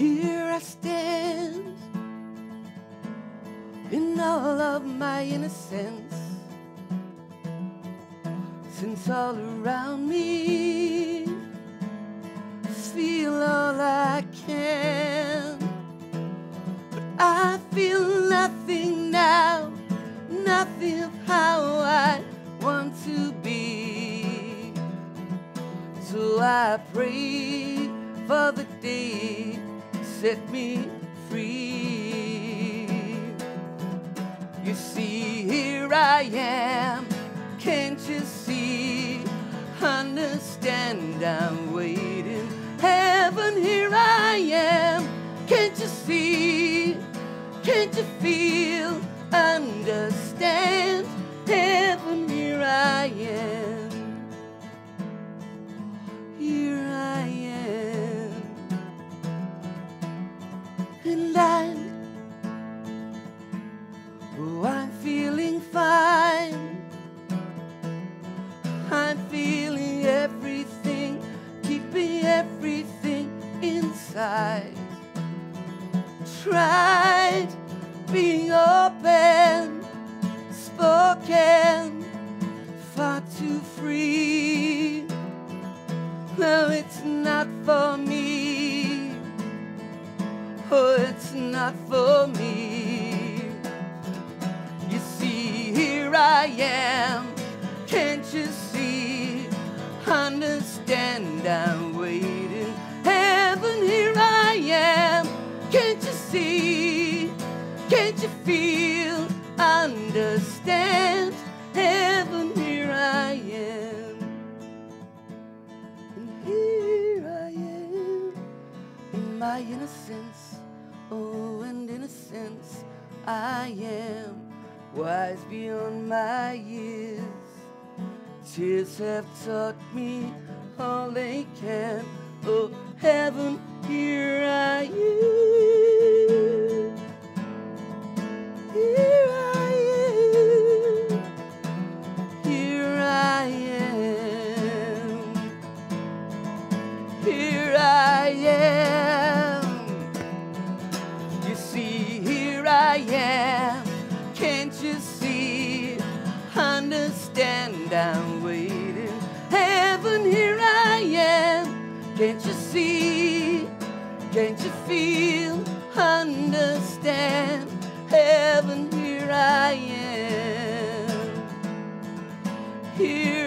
Here I stand in all of my innocence. Since all around me feel all I can, but I feel nothing now, nothing of how I want to be. So I pray for the day set me free. You see, here I am. Can't you see? Understand, I'm waiting. Heaven, here I am. Can't you see? Can't you feel? Tried being open, spoken, far too free. No, it's not for me. Oh, it's not for me. You see, here I am. Can't you see? Understand, I'm waiting. Can't you feel? Understand? Heaven, here I am. And here I am in my innocence. Oh, and innocence I am wise beyond my years. Tears have taught me all they can. Oh, heaven, Here I am. You see, here I am. Can't you see? Understand, I'm waiting. Heaven, here I am. Can't you see? Can't you feel? Understand? Heaven, here I am. Here